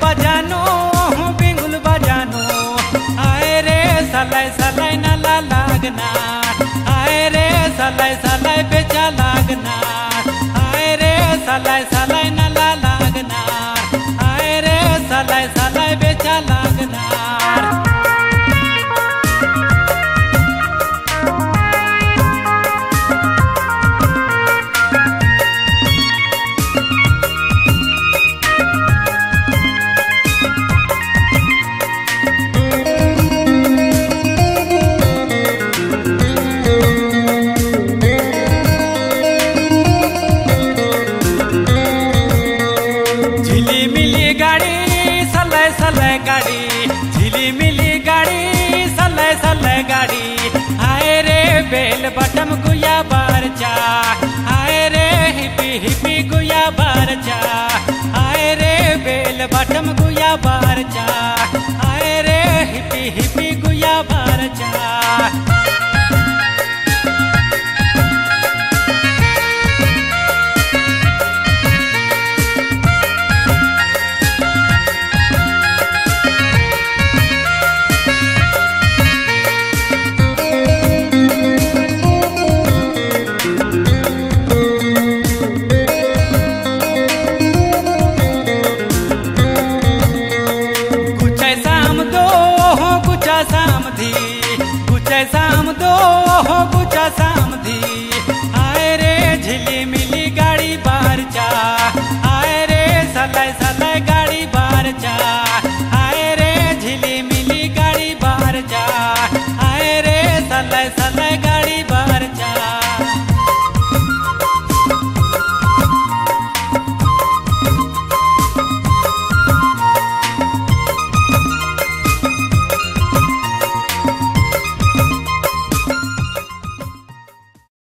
बजानो बिंगुल बजानो। आए रे सलाई सलाई नला लागना। आए रे सलाई सलाई बेचा लागना। आए रे सलाई सलाई नला लागना। आए रे सलाई सलाई बेचा लागना। झिली मिली गाड़ी, सले, सलै गाड़ी। झिली मिली गाड़ी, सले, सलै गाड़ी। आए रे बेल बटम गुया बारचा। आए रे हिपी हिपी गुया बारचा। आए रे बेल बटम गुया बारचा। आए रे हिपी हिपी गुया बारचा। हो बुचा सामधी। आए रे झिली